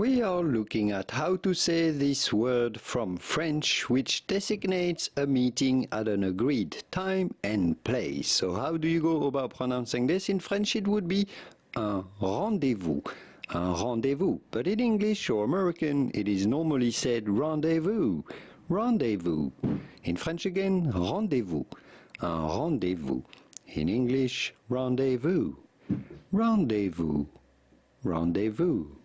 We are looking at how to say this word from French which designates a meeting at an agreed time and place. So how do you go about pronouncing this? In French it would be un rendezvous. Un rendezvous. But in English or American it is normally said rendezvous. Rendezvous. In French again, rendezvous. Un rendezvous. In English, rendezvous. Rendezvous. Rendezvous.